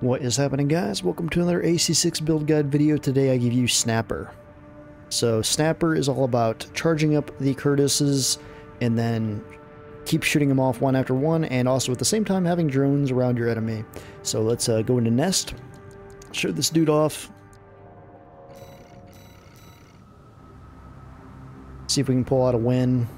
What is happening guys? Welcome to another AC6 build guide video. Today I give you Snapper. So Snapper is all about charging up the Curtises and then keep shooting them off one after one and also at the same time having drones around your enemy. So let's uh, go into Nest, show this dude off. See if we can pull out a win.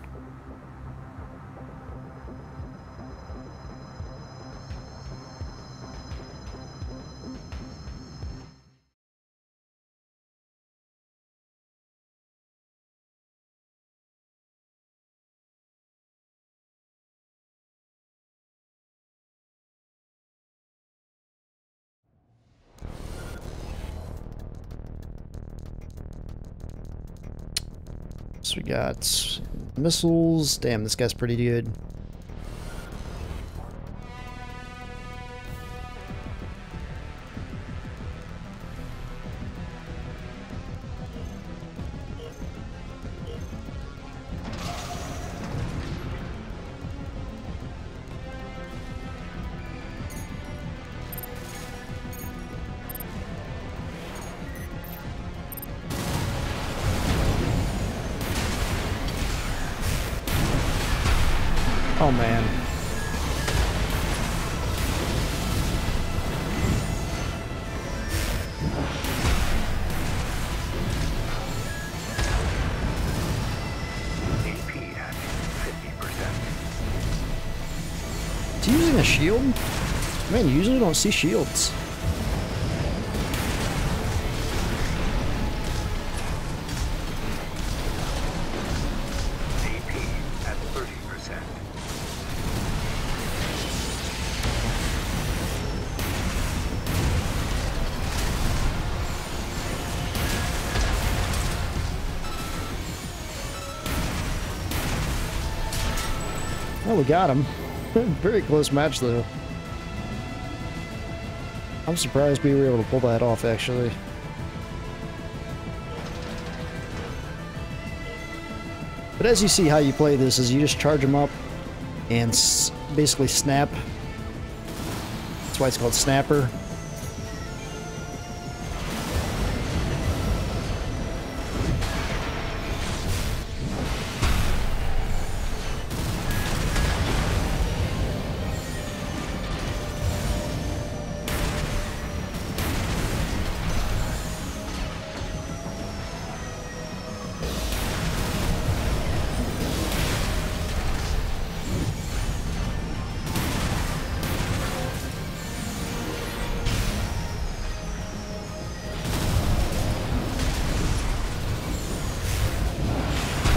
We got missiles. Damn, this guy's pretty good. Oh man. Is he using a shield? Man, you usually don't see shields. Oh, we got him. Very close match, though. I'm surprised we were able to pull that off, actually. But as you see how you play this is you just charge them up and basically snap. That's why it's called Snapper.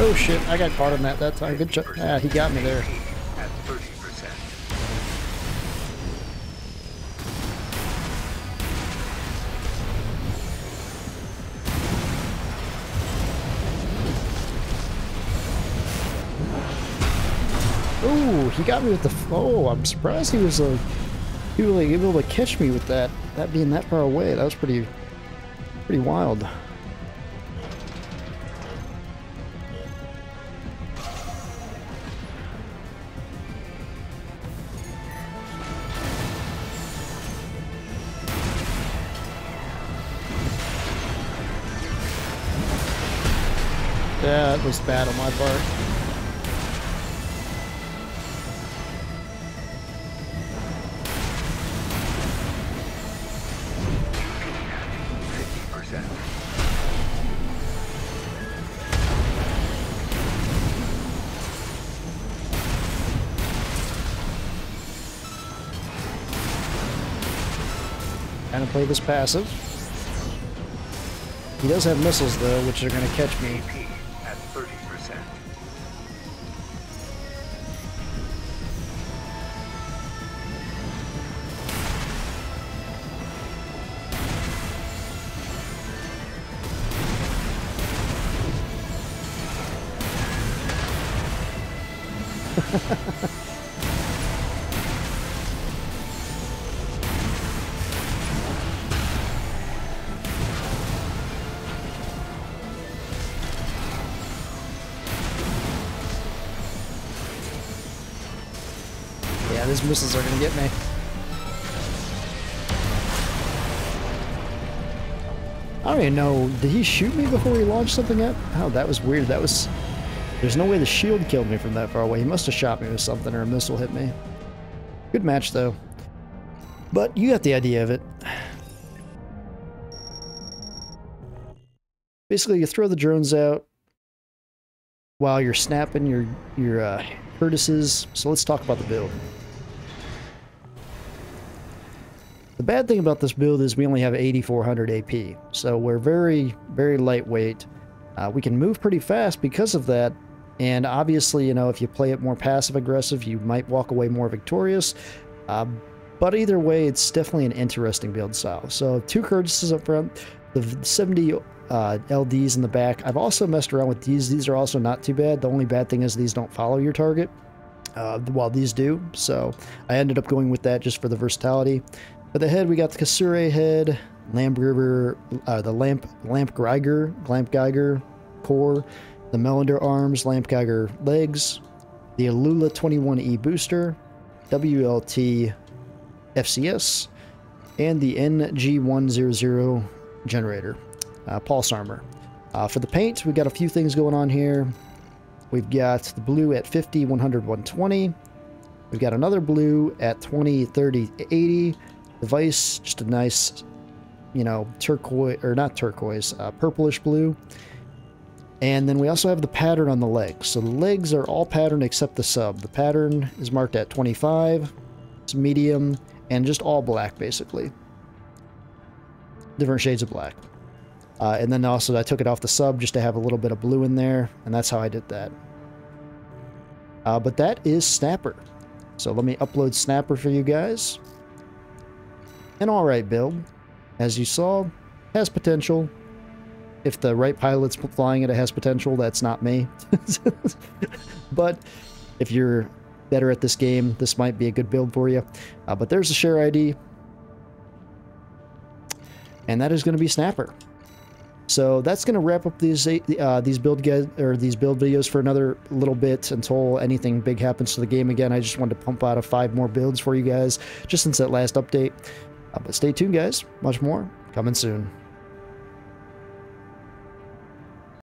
Oh shit, I got caught on that that time. Good job. Yeah, he got me there. Oh, he got me with the. Oh, I'm surprised he was uh, he was like able to catch me with that. That being that far away, that was pretty, pretty wild. That was bad on my part. Kind of play this passive. He does have missiles though, which are going to catch me. Yeah, these missiles are gonna get me. I don't even know. Did he shoot me before he launched something at? Oh, that was weird. That was... There's no way the shield killed me from that far away. He must have shot me with something or a missile hit me. Good match, though. But you got the idea of it. Basically, you throw the drones out while you're snapping your, your uh, Curtis's. So let's talk about the build. The bad thing about this build is we only have 8400 AP, so we're very, very lightweight. Uh, we can move pretty fast because of that, and obviously, you know, if you play it more passive-aggressive, you might walk away more victorious. Uh, but either way, it's definitely an interesting build style. So two Curtises up front, the 70 uh, LDs in the back. I've also messed around with these. These are also not too bad. The only bad thing is these don't follow your target, uh, while these do. So I ended up going with that just for the versatility. For the head, we got the Kasure head, Lamp River, uh, the Lamp Lamp Geiger, Lamp Geiger core, the Melander arms, Lampgeiger legs, the Alula 21E booster, WLT FCS, and the NG100 generator, uh, pulse armor. Uh, for the paint, we've got a few things going on here. We've got the blue at 50, 100, 120. We've got another blue at 20, 30, 80. Device, just a nice, you know, turquoise, or not turquoise, uh, purplish blue. And then we also have the pattern on the legs. So the legs are all patterned except the sub. The pattern is marked at 25, it's medium, and just all black, basically. Different shades of black. Uh, and then also I took it off the sub just to have a little bit of blue in there, and that's how I did that. Uh, but that is Snapper. So let me upload Snapper for you guys. An alright build. As you saw, has potential. If the right pilot's flying it, it has potential. That's not me. but if you're better at this game, this might be a good build for you. Uh, but there's the share ID. And that is going to be Snapper. So that's going to wrap up these uh, these build or these build videos for another little bit until anything big happens to the game again. I just wanted to pump out a five more builds for you guys just since that last update. Uh, but stay tuned, guys. Much more coming soon.